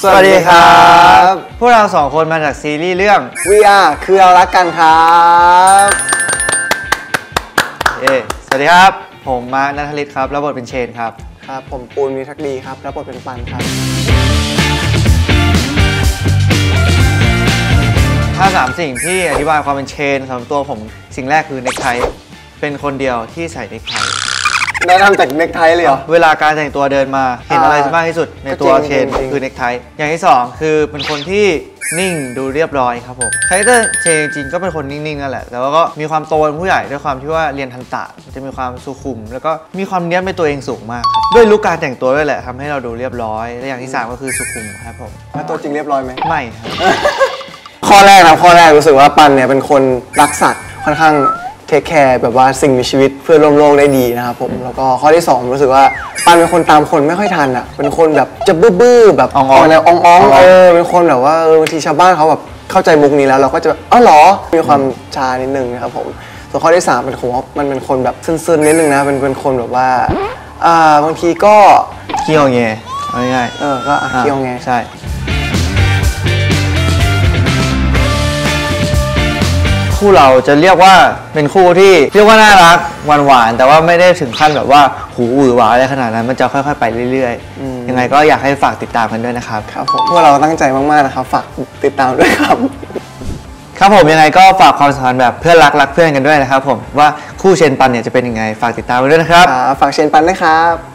สวัสดีครับ พวกเราสองคนมาจากซีรีส์เรื่อง We are คือเรารักกันครับเอสวัสดีครับ ผมมาร์คนัทลิตครับรับบทเป็นเชนครับ ครับ ผมปูนมีทักดีครับรับบทเป็นปันครับ ถ้าสามสิ่งที่อธิบายความเป็นเชนสำหรับตัวผมสิ่งแรกคือเนคไทเป็นคนเดียวที่ใส่เนคไท ได้ทำจากเน็กไทเลยเหรอ เวลาการแต่งตัวเดินมาเห็นอะไรมากที่สุดในตัวก็จริงเชนจริงคือเนคไทอย่างที่สองคือเป็นคนที่นิ่งดูเรียบร้อยครับผม character เชนจริงๆก็เป็นคนนิ่งๆนั่นแหละ แต่ว่าก็มีความโตเป็นผู้ใหญ่ด้วยความที่ว่าเรียนทันตะจะมีความสุขุม แล้วก็มีความเนี้ยบในตัวเองสูงมากครับด้วย look การแต่งตัวด้วยแหละทำให้เราดูเรียบร้อย และอย่างที่สามก็คือสุขุมครับผมแล้วตัวจริงเรียบร้อยไหมไม่ครับข้อแรกนะข้อแรกรู้สึกว่าปันเนี่ยเป็นคนรักสัตว์ค่อนข้าง take care แบบว่าสิ่งมีชีวิตเพื่อนร่วมโลกได้ดีนะครับผมแล้วก็ข้อที่สองรู้สึกว่าปันเป็นคนตามคนไม่ค่อยทันอะเป็นคนแบบจะบื้อๆแบบอ่องๆแนวอ่องอ่องๆๆเออเป็นคนแบบว่าเออบางทีชาวบ้านเขาแบบเข้าใจมุกนี้แล้วเราก็จะแบบอ๋อเหรอมีความชานิดนึงนะครับผมส่วนข้อที่สามเป็นผมว่ามันเป็นคนแบบซึนๆนิดนึงนะเป็นเป็นคนแบบว่าอ่าบางทีก็เคี่ยวเงยเอาง่ายเออก็อะๆเคี่ยวไงใช่ คู่เราจะเรียกว่าเป็นคู่ที่เรียกว่าน่ารักหวานหวานๆแต่ว่าไม่ได้ถึงขั้นแบบว่าหูหวือหวาอะไรขนาดนั้นมันจะค่อย ๆ ไปเรื่อยๆ ยังไงก็อยากให้ฝากติดตามกันด้วยนะครับครับผมพวกเราตั้งใจมากๆนะครับฝากติดตามด้วยครับ ครับผมยังไงก็ฝากความสัมพันธ์แบบเพื่อนรักรักเพื่อนกันด้วยนะครับผมว่าคู่เชนปันเนี่ยจะเป็นยังไงฝากติดตามกันด้วยนะครับฝากเชนปันด้วยครับ